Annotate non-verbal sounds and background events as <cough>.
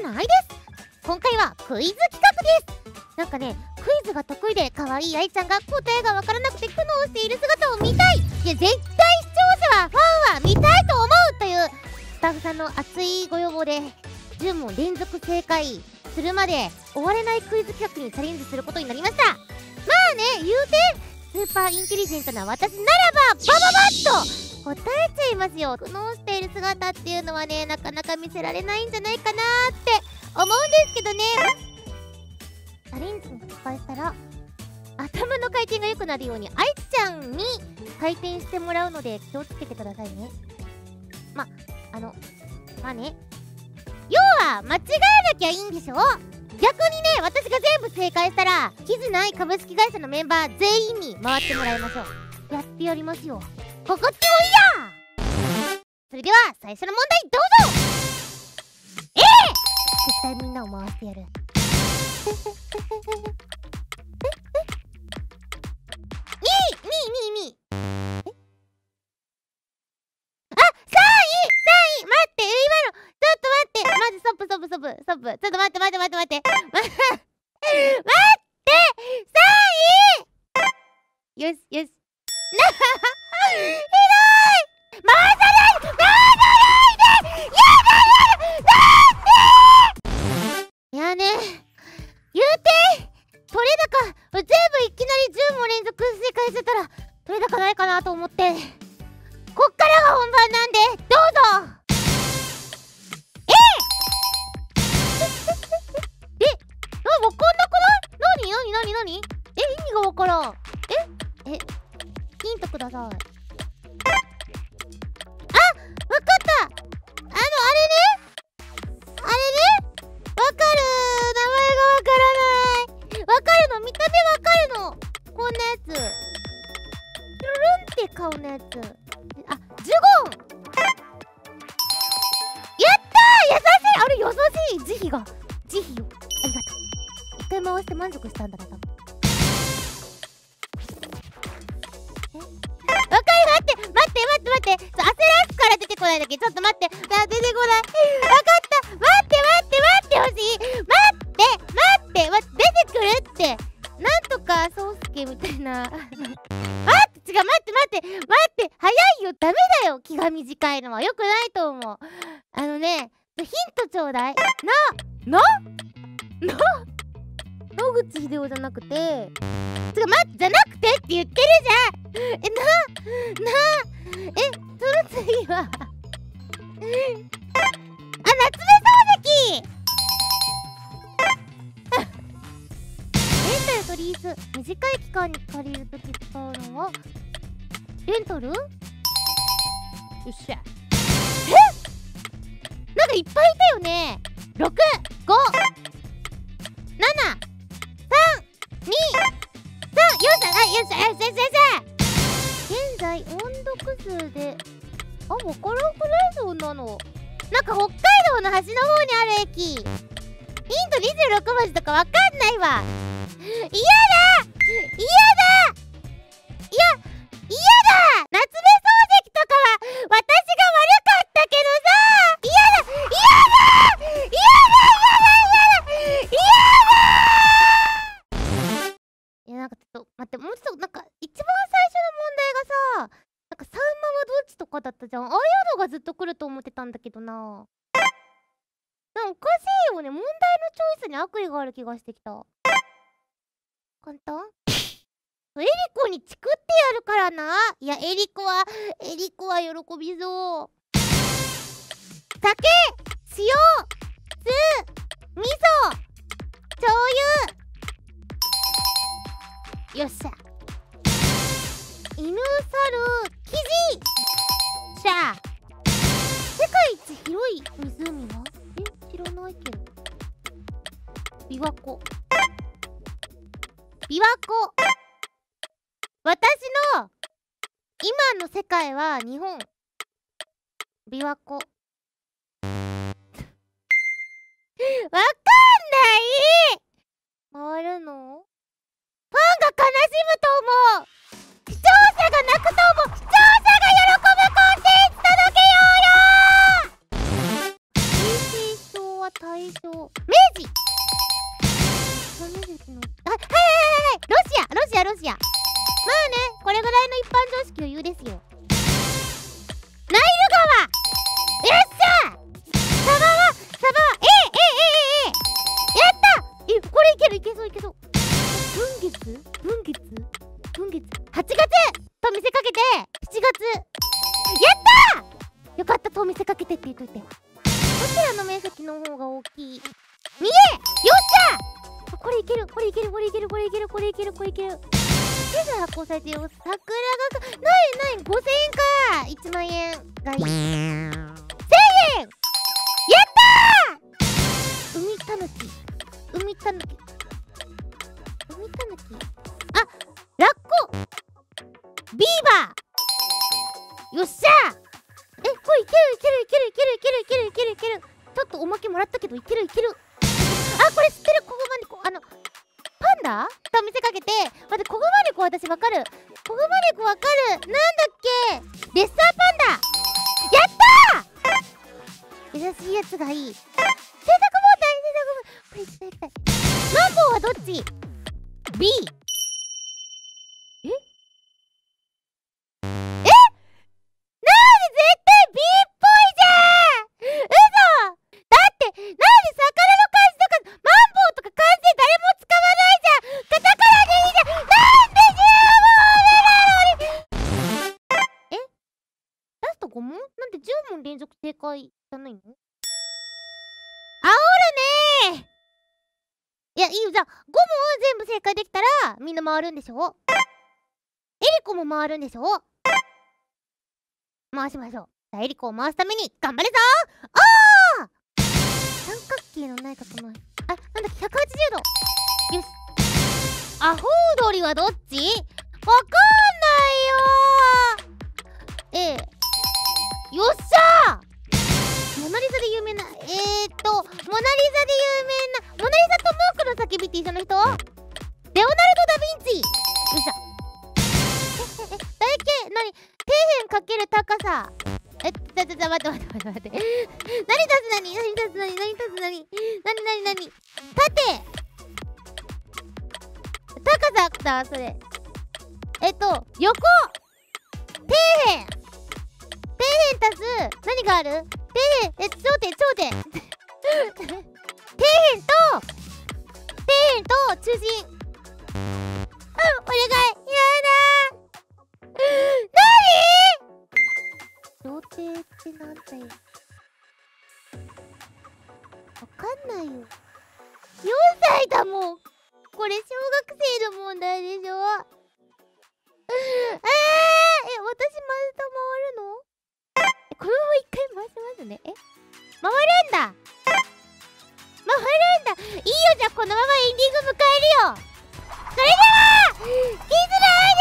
ないです。今回はクイズ企画です。なんかねクイズが得意で可愛い愛ちゃんが答えがわからなくて苦悩している姿を見たい。いや絶対視聴者はファンは見たいと思うというスタッフさんの熱いご要望で10問連続正解するまで終われないクイズ企画にチャレンジすることになりました。まあね言うてスーパーインテリジェントな私ならばバババッと答えちゃいますよ。苦悩している姿っていうのはねなかなか見せられないんじゃないかなって思うんですけどね。チャレンジに失敗したら頭の回転が良くなるように愛ちゃんに回転してもらうので気をつけてくださいね。まあのまあね。要は間違えなきゃいいんでしょ？逆にね私が全部正解したらキズナイ株式会社のメンバー全員に回ってもらいましょう。やってやりますよ。ここっておいやそれでは最初の問題どうぞ。ええ。絶対みんなを回してやる。みーみーみーみー。あ、3位 !3 位待って、今のちょっと待って。マジストップストップストップ。ストップ。ちょっと待って待って待って待って。待って待って3位よしよし。なひどい。回さない回さないで？やだやだなんで？いやね言うて取れ高全部いきなり10問連続正解してたら取れ高ないかなと思ってこっからが本番なんで？どうぞええあわかんなくないなになになになにえ意味がわからんええヒントくださいって顔のやつ。あジュゴン。やったー！優しい！あれ優しい？慈悲が。慈悲を。ありがとう。一回回して満足したんだな多分え？若い待って待って待って待って。そう焦らすから出てこないだけ。ちょっと待って。あ出てこない。が短いのはよくないと思う。あのねヒントちょうだい。ななな野口英世じゃなくて違う待ってじゃなくてって言ってるじゃん。えななえその次はあ夏目漱石。<laughs> レンタルとリース。短い期間に借りるとき使うのはレンタル？っしゃえ？なんかいっぱいいたよね6 5 7 3 2さあ、よっしゃ、はい、よっしゃ、よっしゃ、よっしゃ、よっしゃ現在、音読数で、あ、わからんくないそんなの。なんか北海道の端の方にある駅。ヒント26文字とかわかんないわ。嫌だ嫌だおかしいよね。問題のチョイスに悪意がある気がしてきた。簡単エリコにチクってやるからな。いやエリコはエリコは喜びそう。酒塩酢味噌醤油。よっしゃ。犬猿キジ。しゃ世界一広い湖はえ知らないけど琵琶湖。琵琶湖。私の今の世界は日本。琵琶湖。<laughs> わかんない。回るの？の一般常識を言うですよ。ナイル川！よっしゃサバはサバはええええええやった！えこれいけるいけそういけそう。分月？分月？分月？8月！と見せかけて！7月！やった！よかった！と見せかけてって言っといて。どちらの面積の方が大きい。見え！よっしゃ！これいける！これいける！これいける！これいける！これいける！これいける！手で発行されてる桜がないない5000円か1万円がいい1000円やったー。海たぬき海たぬき海たぬきあラッコ。ビーバー。よっしゃえこれいけるいけるいけるいけるいけるいけるいけるいけるちょっとおまけもらったけどいけるいけるあこれ知ってる？ここまでこあのパンダ？と見せかけて私わかる。ここまでこわかる。なんだっけ。レッサーパンダ。やったー。優しいやつがいい。制作問題制作問題これいきたい。マンボウはどっち ?B いいよ。じゃあ5問全部正解できたらみんな回るんでしょ？エリコも回るんでしょ？回しましょう。じゃあエリコを回すために頑張るぞ！おー！三角形の内角のあなんだっけ180度。よし。アホウドリはどっち？わかんないよー！A よっしゃー！モナリザで有名なえー、っとモナリザで有名なモナリザとムークの叫びって一緒の人レオナルド・ダ・ヴィンチ。よいしょ。えええ台形何？底辺かける高さ。えちょちょちょ待って待って待って。待って何足す何何足す何何足す何何何何？縦。高さだそれ。えっと横。底辺。底辺足す。何がある？底辺。え頂点頂点底辺と底辺と中心。うんお願い。やだ。何 <gasps> 童貞ってなんだよわかんないよ。4歳だもん。これ小学生の問題でしょ。<laughs> えー、え私また回るの？このまま一回回しますね。え？回るんだ。まあ、振るんだ。いいよじゃあこのままエンディング迎えるよ。それではキィズラー